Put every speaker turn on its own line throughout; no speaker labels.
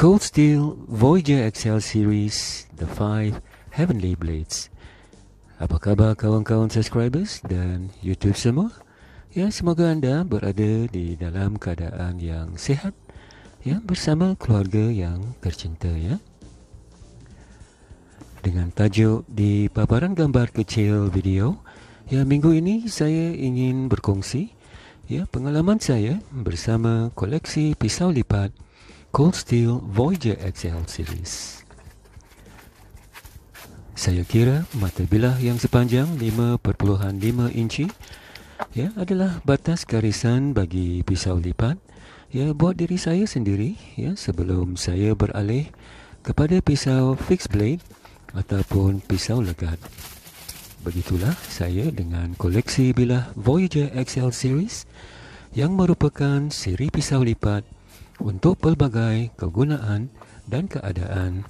Cold Steel Voyager XL Series The Five Heavenly Blades. Apa khabar kawan-kawan subscribers dan YouTube semua? Ya, semoga anda berada di dalam keadaan yang sihat ya bersama keluarga yang tercinta ya. Dengan tajuk di paparan gambar kecil video, ya minggu ini saya ingin berkongsi ya pengalaman saya bersama koleksi pisau lipat Cold Steel Voyager XL Series. Saya kira mata bilah yang sepanjang 5.5 inci ya adalah batas garisan bagi pisau lipat ya buat diri saya sendiri ya sebelum saya beralih kepada pisau fixed blade ataupun pisau legat. Begitulah saya dengan koleksi bilah Voyager XL Series yang merupakan siri pisau lipat untuk pelbagai kegunaan dan keadaan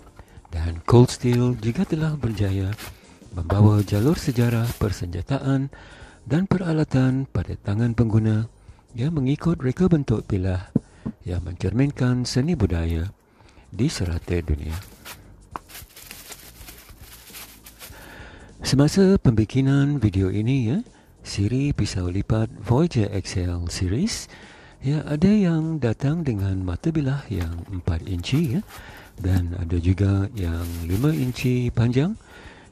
dan Cold Steel juga telah berjaya membawa jalur sejarah persenjataan dan peralatan pada tangan pengguna yang mengikut reka bentuk pilah yang mencerminkan seni budaya di serata dunia. Semasa pembikinan video ini ya, siri pisau lipat Voyager XL series Ya, ada yang datang dengan mata bilah yang 4 inci ya dan ada juga yang 5 inci panjang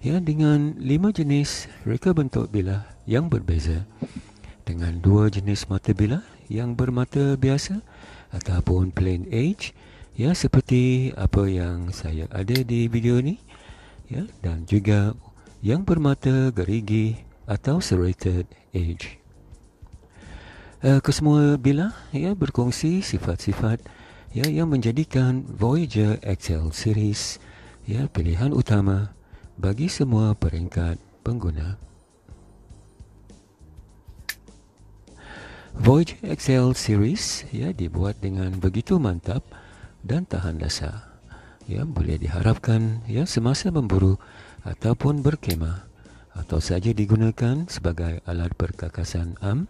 ya dengan 5 jenis reka bentuk bilah yang berbeza. Dengan dua jenis mata bilah yang bermata biasa ataupun plain edge ya seperti apa yang saya ada di video ni ya dan juga yang bermata gerigi atau serrated edge uh, kesemua bilah ya berkongsi sifat-sifat ya yang menjadikan Voyager XL series ya pilihan utama bagi semua peringkat pengguna. Voyager XL series ya dibuat dengan begitu mantap dan tahan lasa. Ya boleh diharapkan ya semasa memburu ataupun berkemah atau saja digunakan sebagai alat perkakasan am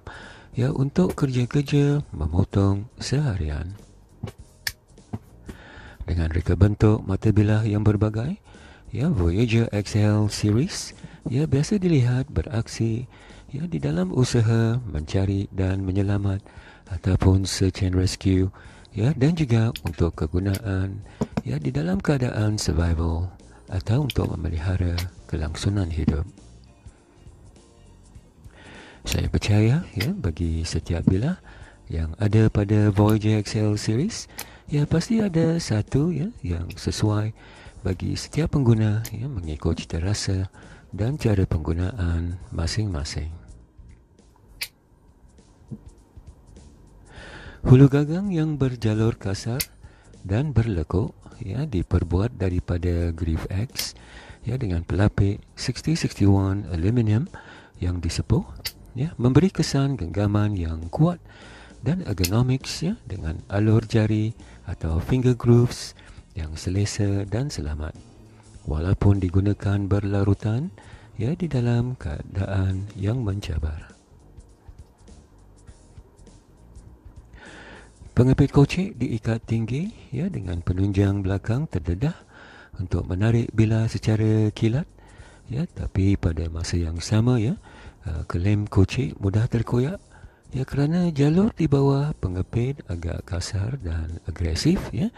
ya untuk kerja-kerja memotong seharian. Dengan reka bentuk mata bilah yang berbagai, ya Voyager XL series ya biasa dilihat beraksi ya di dalam usaha mencari dan menyelamat ataupun search and rescue ya dan juga untuk kegunaan ya di dalam keadaan survival atau untuk memelihara kelangsungan hidup. Saya percaya ya bagi setiap bilah yang ada pada Voyager XL series ya pasti ada satu ya yang sesuai bagi setiap pengguna ya mengikut cita rasa dan cara penggunaan masing-masing. Hulu gagang yang berjalur kasar dan berlekuk ya diperbuat daripada Grief X ya dengan pelapik 6061 aluminium yang disepuh ya memberi kesan genggaman yang kuat dan ergonomics ya dengan alur jari atau finger grooves yang selesa dan selamat. Walaupun digunakan berlarutan ya di dalam keadaan yang mencabar. Pengepit kocek diikat tinggi ya dengan penunjang belakang terdedah untuk menarik bila secara kilat ya tapi pada masa yang sama ya Uh, kelem kocik mudah terkoyak. Ya kerana jalur di bawah pengepit agak kasar dan agresif ya.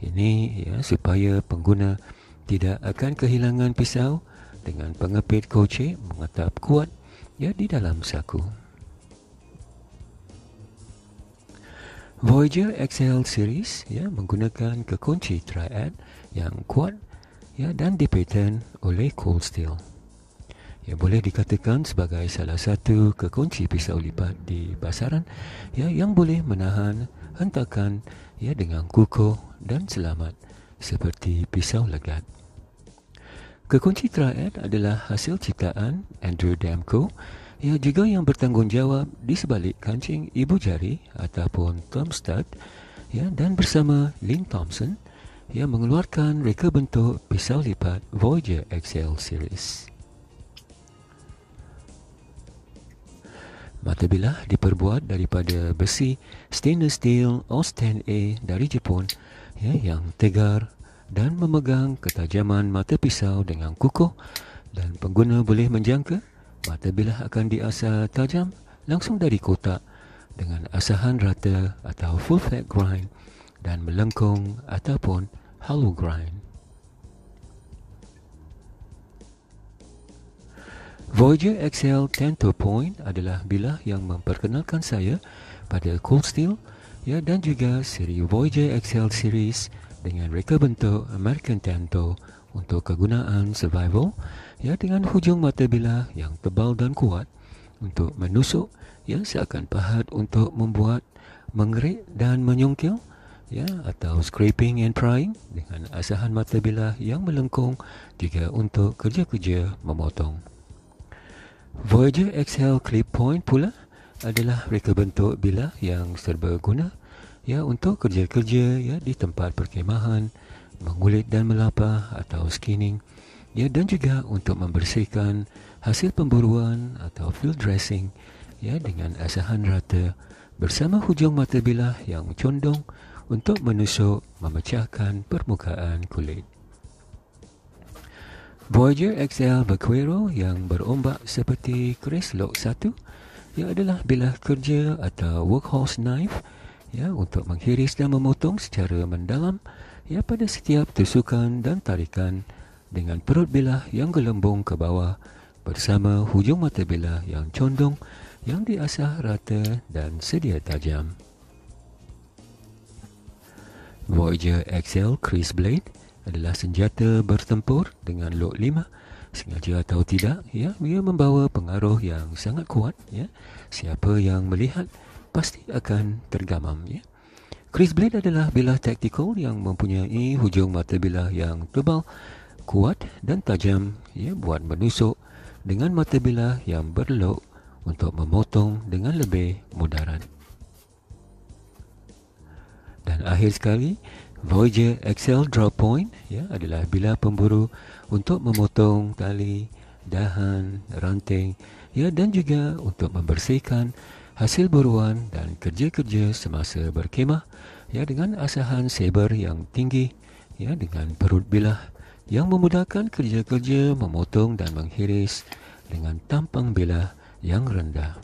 Ini ya supaya pengguna tidak akan kehilangan pisau dengan pengepit kocik mengetap kuat ya di dalam saku. Voyager XL series ya menggunakan kekunci triad yang kuat ya dan dipaten oleh Cold Steel yang boleh dikatakan sebagai salah satu kekunci pisau lipat di pasaran ya yang boleh menahan hentakan ya dengan kukuh dan selamat seperti pisau legat. Kekunci triad adalah hasil ciptaan Andrew Damko ya juga yang bertanggungjawab di sebalik kancing ibu jari ataupun thumb stud ya dan bersama Lynn Thompson yang mengeluarkan reka bentuk pisau lipat Voyager XL series. Mata bilah diperbuat daripada besi stainless steel Osten A dari Jepun ya, yang tegar dan memegang ketajaman mata pisau dengan kukuh dan pengguna boleh menjangka mata bilah akan diasah tajam langsung dari kotak dengan asahan rata atau full flat grind dan melengkung ataupun hollow grind. Voyager XL Tento Point adalah bilah yang memperkenalkan saya pada Cold Steel ya, dan juga seri Voyager XL Series dengan reka bentuk American Tento untuk kegunaan survival ya, dengan hujung mata bilah yang tebal dan kuat untuk menusuk ya, seakan pahat untuk membuat mengerik dan menyungkil ya, atau scraping and prying dengan asahan mata bilah yang melengkung juga untuk kerja-kerja memotong. Voyager XL Clip Point pula adalah reka bentuk bilah yang serba guna ya untuk kerja-kerja ya di tempat perkemahan, mengulit dan melapah atau skinning ya dan juga untuk membersihkan hasil pemburuan atau field dressing ya dengan asahan rata bersama hujung mata bilah yang condong untuk menusuk memecahkan permukaan kulit. Voyager XL Vaquero yang berombak seperti Chris Lock 1 ia adalah bilah kerja atau workhorse knife ya untuk menghiris dan memotong secara mendalam ya pada setiap tusukan dan tarikan dengan perut bilah yang gelembung ke bawah bersama hujung mata bilah yang condong yang diasah rata dan sedia tajam. Voyager XL Chris Blade adalah senjata bertempur dengan lok 5 sengaja atau tidak ya ia membawa pengaruh yang sangat kuat ya. Siapa yang melihat pasti akan tergamam ya. Chris Blade adalah bilah taktikal yang mempunyai hujung mata bilah yang tebal kuat dan tajam ya buat menusuk dengan mata bilah yang berlok untuk memotong dengan lebih mudarat. Dan akhir sekali Voyager XL Draw Point ya, adalah bilah pemburu untuk memotong tali, dahan, ranting ya, dan juga untuk membersihkan hasil buruan dan kerja-kerja semasa berkemah ya, dengan asahan saber yang tinggi ya, dengan perut bilah yang memudahkan kerja-kerja memotong dan menghiris dengan tampang bilah yang rendah.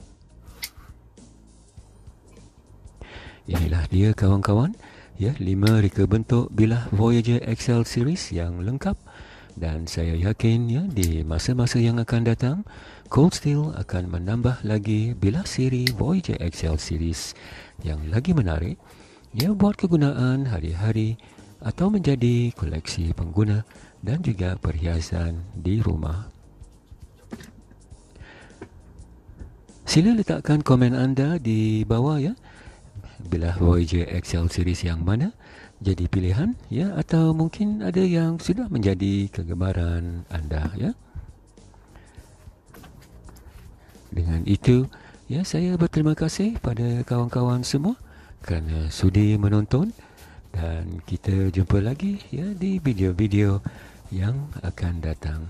Inilah dia kawan-kawan ya lima reka bentuk bilah Voyager XL series yang lengkap. Dan saya yakin ya di masa-masa yang akan datang Cold Steel akan menambah lagi bilah seri Voyager XL series yang lagi menarik. Ya buat kegunaan hari-hari atau menjadi koleksi pengguna dan juga perhiasan di rumah. Sila letakkan komen anda di bawah ya bilah Voyager XL series yang mana jadi pilihan ya atau mungkin ada yang sudah menjadi kegemaran anda ya? Dengan itu ya saya berterima kasih pada kawan-kawan semua kerana sudi menonton dan kita jumpa lagi ya di video-video yang akan datang